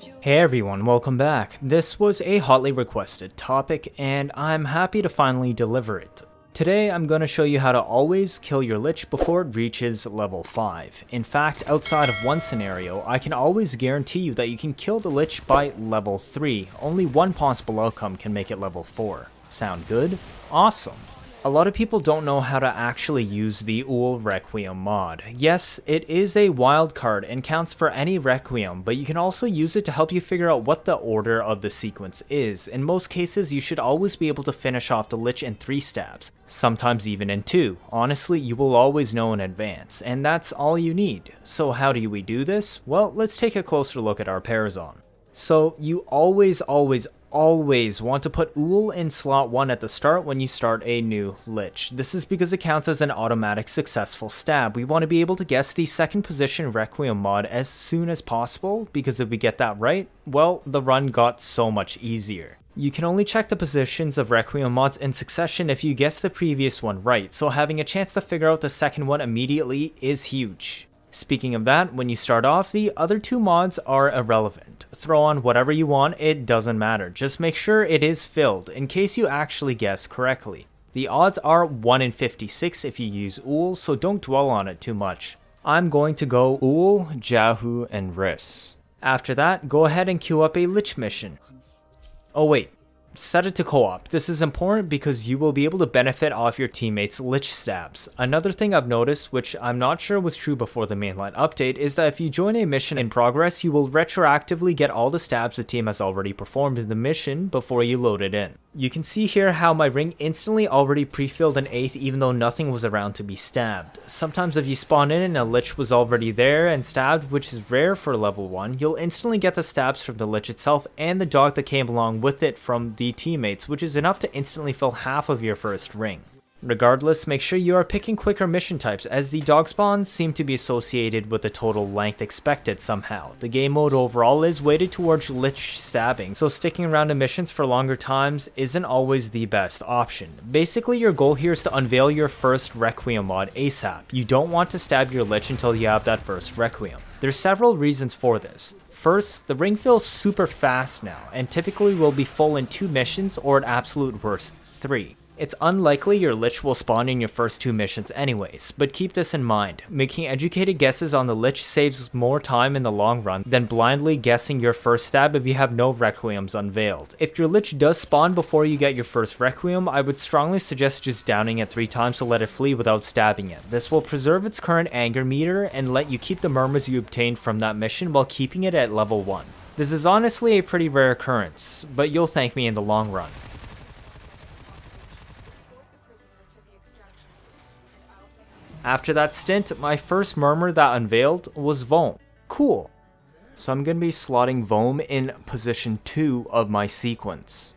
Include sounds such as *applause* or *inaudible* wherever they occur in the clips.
Hey everyone, welcome back. This was a hotly requested topic and I'm happy to finally deliver it. Today I'm going to show you how to always kill your Lich before it reaches level 5. In fact, outside of one scenario, I can always guarantee you that you can kill the Lich by level 3. Only one possible outcome can make it level 4. Sound good? Awesome. A lot of people don't know how to actually use the Oull Requiem mod. Yes, it is a wild card and counts for any Requiem, but you can also use it to help you figure out what the order of the sequence is. In most cases, you should always be able to finish off the Lich in 3 stabs, sometimes even in 2. Honestly, you will always know in advance, and that's all you need. So how do we do this? Well, let's take a closer look at our Parazon. So you always, always, always want to put Oull in slot 1 at the start when you start a new Lich. This is because it counts as an automatic successful stab. We want to be able to guess the second position Requiem mod as soon as possible, because if we get that right, well, the run got so much easier. You can only check the positions of Requiem mods in succession if you guess the previous one right, so having a chance to figure out the second one immediately is huge. Speaking of that, when you start off, the other two mods are irrelevant. Throw on whatever you want, it doesn't matter. Just make sure it is filled, in case you actually guess correctly. The odds are 1 in 56 if you use Oull, so don't dwell on it too much. I'm going to go Oull, Jahu, and Ris. After that, go ahead and queue up a Lich mission. Oh wait, set it to co-op. This is important because you will be able to benefit off your teammates' lich stabs. Another thing I've noticed, which I'm not sure was true before the mainline update, is that if you join a mission in progress, you will retroactively get all the stabs the team has already performed in the mission before you load it in. You can see here how my ring instantly already pre-filled an 8th even though nothing was around to be stabbed. Sometimes if you spawn in and a lich was already there and stabbed, which is rare for level 1, you'll instantly get the stabs from the lich itself and the dog that came along with it from the teammates, which is enough to instantly fill half of your first ring. Regardless, make sure you are picking quicker mission types as the dog spawns seem to be associated with the total length expected somehow. The game mode overall is weighted towards lich stabbing, so sticking around to missions for longer times isn't always the best option. Basically, your goal here is to unveil your first Requiem mod ASAP. You don't want to stab your lich until you have that first Requiem. There's several reasons for this. First, the ring fills super fast now, and typically will be full in 2 missions or at absolute worst, 3. It's unlikely your Lich will spawn in your first two missions anyways, but keep this in mind. Making educated guesses on the Lich saves more time in the long run than blindly guessing your first stab if you have no Requiems unveiled. If your Lich does spawn before you get your first Requiem, I would strongly suggest just downing it 3 times to let it flee without stabbing it. This will preserve its current anger meter and let you keep the murmurs you obtained from that mission while keeping it at level 1. This is honestly a pretty rare occurrence, but you'll thank me in the long run. After that stint, my first murmur that unveiled was Vome. Cool. So I'm going to be slotting Vome in position 2 of my sequence.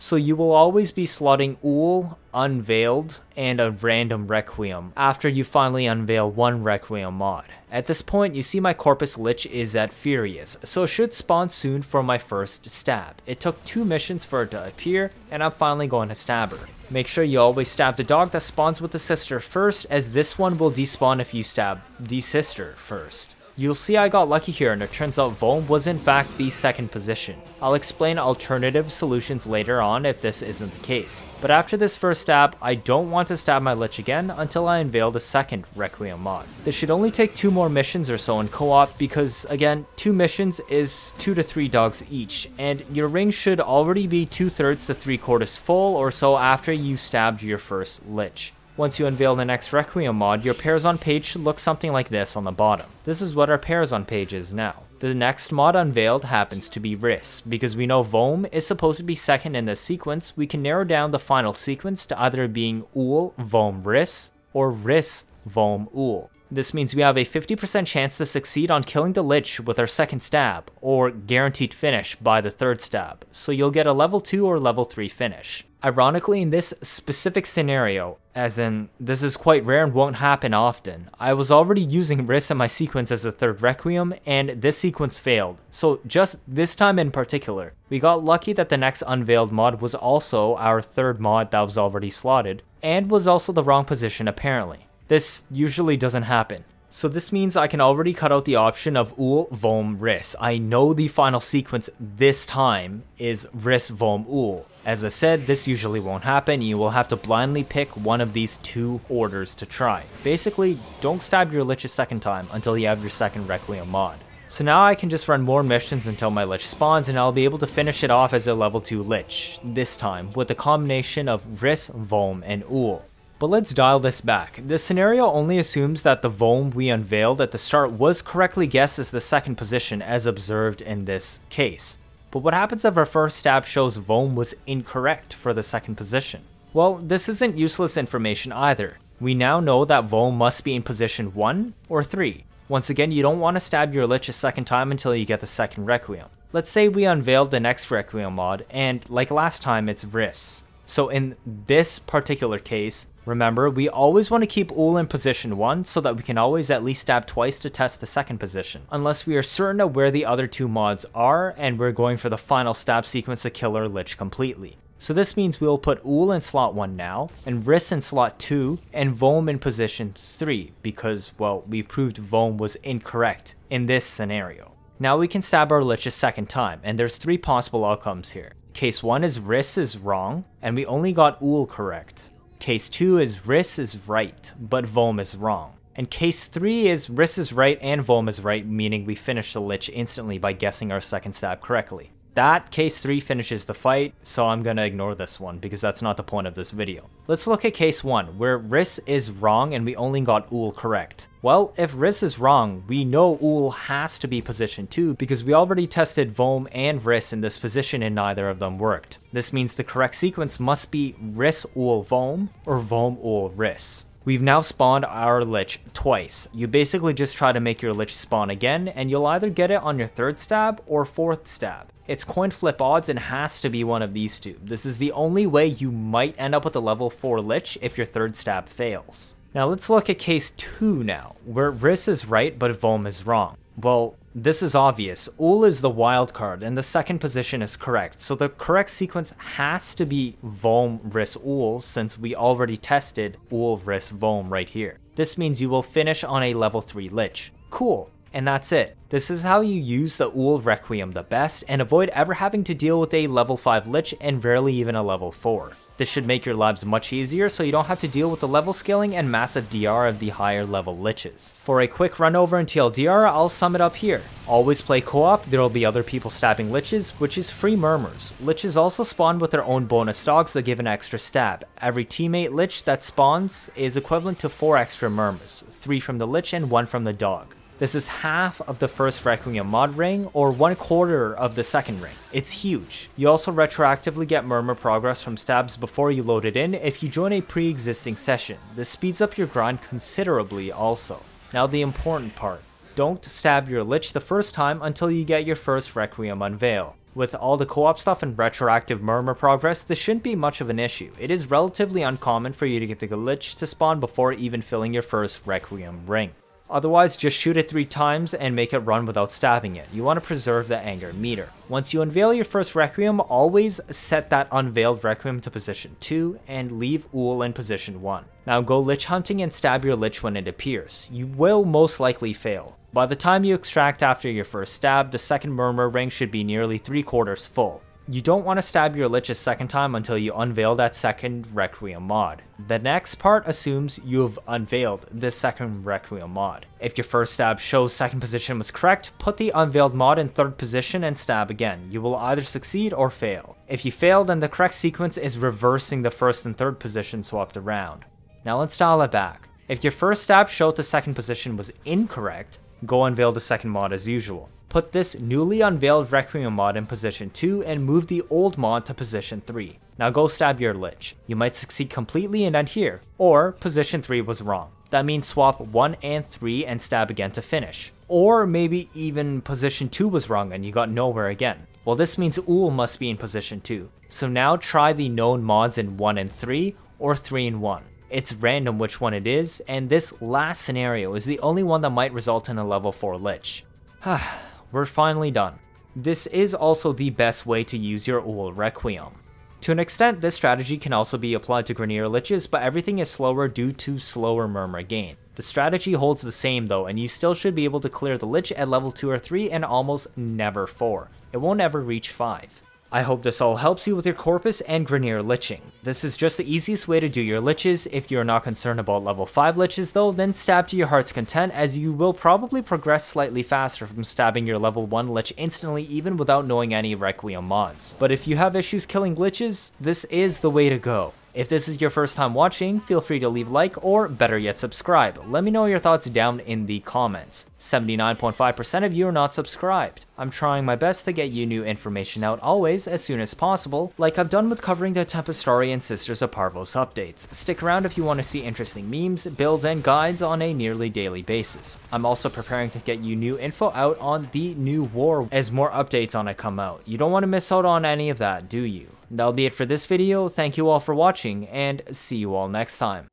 So you will always be slotting Uul, Unveiled, and a random Requiem after you finally unveil one Requiem mod. At this point, you see my Corpus Lich is at Furious, so it should spawn soon for my first stab. It took two missions for it to appear, and I'm finally going to stab her. Make sure you always stab the dog that spawns with the sister first, as this one will despawn if you stab the sister first. You'll see I got lucky here and it turns out Vome was in fact the second position. I'll explain alternative solutions later on if this isn't the case. But after this first stab, I don't want to stab my Lich again until I unveil the second Requiem mod. This should only take two more missions or so in co-op because again, two missions is two to three dogs each, and your ring should already be two thirds to three quarters full or so after you stabbed your first Lich. Once you unveil the next Requiem mod, your Parazon page should look something like this on the bottom. This is what our Parazon page is now. The next mod unveiled happens to be Ris. Because we know Vome is supposed to be second in this sequence, we can narrow down the final sequence to either being Oull Vome Ris or Ris Vome Oull. This means we have a 50% chance to succeed on killing the Lich with our second stab, or guaranteed finish by the third stab, so you'll get a level 2 or level 3 finish. Ironically, in this specific scenario, as in, this is quite rare and won't happen often, I was already using Ris in my sequence as a third Requiem, and this sequence failed. So just this time in particular, we got lucky that the next unveiled mod was also our third mod that was already slotted, and was also the wrong position apparently. This usually doesn't happen. So this means I can already cut out the option of Oull, Vome, Ris. I know the final sequence this time is Ris Vome, Oull. As I said, this usually won't happen, you will have to blindly pick one of these two orders to try. Basically, don't stab your Lich a second time until you have your second Requiem mod. So now I can just run more missions until my Lich spawns and I'll be able to finish it off as a level 2 Lich, this time with a combination of Ris, Vome, and Oull. But let's dial this back. This scenario only assumes that the Vome we unveiled at the start was correctly guessed as the second position as observed in this case. But what happens if our first stab shows Vome was incorrect for the second position? Well, this isn't useless information either. We now know that Vome must be in position 1 or 3. Once again, you don't want to stab your Lich a second time until you get the second Requiem. Let's say we unveiled the next Requiem mod, and like last time, it's Ris. So in this particular case, remember, we always want to keep Oull in position 1 so that we can always at least stab twice to test the second position, unless we are certain of where the other two mods are and we're going for the final stab sequence to kill our Lich completely. So this means we'll put Oull in slot 1 now, and Ris in slot 2, and Vome in position 3, because, well, we proved Vome was incorrect in this scenario. Now we can stab our Lich a second time, and there's three possible outcomes here. Case 1 is Ris is wrong, and we only got Oull correct. Case 2 is Ris is right, but Vome is wrong. And case 3 is Ris is right and Vome is right, meaning we finish the Lich instantly by guessing our second stab correctly. That case 3 finishes the fight, so I'm gonna ignore this one because that's not the point of this video. Let's look at case 1, where Ris is wrong and we only got Oull correct. Well, if Ris is wrong, we know Oull has to be position 2 because we already tested Vome and Ris in this position and neither of them worked. This means the correct sequence must be Ris Oull Vome or Vome Oull Ris. We've now spawned our Lich twice. You basically just try to make your Lich spawn again, and you'll either get it on your third stab or fourth stab. It's coin flip odds and has to be one of these two. This is the only way you might end up with a level 4 Lich if your third stab fails. Now let's look at case 2 now, where Ris is right but Vome is wrong. Well, this is obvious. Oull is the wild card and the second position is correct, so the correct sequence has to be Vome Ris Oull since we already tested Oull Ris Vome right here. This means you will finish on a level 3 Lich. Cool. And that's it. This is how you use the Oull Requiem the best and avoid ever having to deal with a level 5 Lich and rarely even a level 4. This should make your lives much easier so you don't have to deal with the level scaling and massive DR of the higher level liches. For a quick run over in TLDR, I'll sum it up here. Always play co-op, there will be other people stabbing liches, which is free murmurs. Liches also spawn with their own bonus dogs that give an extra stab. Every teammate lich that spawns is equivalent to 4 extra murmurs, 3 from the lich and 1 from the dog. This is half of the first Requiem mod ring, or one quarter of the second ring. It's huge. You also retroactively get Murmur progress from stabs before you load it in if you join a pre-existing session. This speeds up your grind considerably also. Now the important part. Don't stab your Lich the first time until you get your first Requiem Unveil. With all the co-op stuff and retroactive Murmur progress, this shouldn't be much of an issue. It is relatively uncommon for you to get the Lich to spawn before even filling your first Requiem ring. Otherwise, just shoot it 3 times and make it run without stabbing it. You want to preserve the anger meter. Once you unveil your first Requiem, always set that unveiled Requiem to position 2 and leave Oull in position 1. Now go Lich hunting and stab your Lich when it appears. You will most likely fail. By the time you extract after your first stab, the second Murmur ring should be nearly 3 quarters full. You don't want to stab your Lich a second time until you unveil that second Requiem mod. The next part assumes you have unveiled this second Requiem mod. If your first stab shows second position was correct, put the unveiled mod in third position and stab again. You will either succeed or fail. If you fail, then the correct sequence is reversing the first and third position swapped around. Now let's dial it back. If your first stab showed the second position was incorrect, go unveil the second mod as usual. Put this newly unveiled Requiem mod in position 2 and move the old mod to position 3. Now go stab your Lich. You might succeed completely and end here, or position 3 was wrong. That means swap 1 and 3 and stab again to finish. Or maybe even position 2 was wrong and you got nowhere again. Well this means Oull must be in position 2. So now try the known mods in 1 and 3, or 3 and 1. It's random which one it is, and this last scenario is the only one that might result in a level 4 Lich. *sighs* we're finally done. This is also the best way to use your Oull Requiem. To an extent, this strategy can also be applied to Grineer Liches, but everything is slower due to slower Murmur gain. The strategy holds the same though, and you still should be able to clear the Lich at level 2 or 3 and almost never 4. It won't ever reach 5. I hope this all helps you with your Corpus and Grineer liching. This is just the easiest way to do your liches. If you're not concerned about level 5 liches though, then stab to your heart's content as you will probably progress slightly faster from stabbing your level 1 lich instantly even without knowing any Requiem mods. But if you have issues killing liches, this is the way to go. If this is your first time watching, feel free to leave like or better yet subscribe. Let me know your thoughts down in the comments. 79.5% of you are not subscribed. I'm trying my best to get you new information out always as soon as possible, like I've done with covering the Tempestarii and Sisters of Parvos updates. Stick around if you want to see interesting memes, builds, and guides on a nearly daily basis. I'm also preparing to get you new info out on the new war as more updates on it come out. You don't want to miss out on any of that, do you? That'll be it for this video, thank you all for watching, and see you all next time.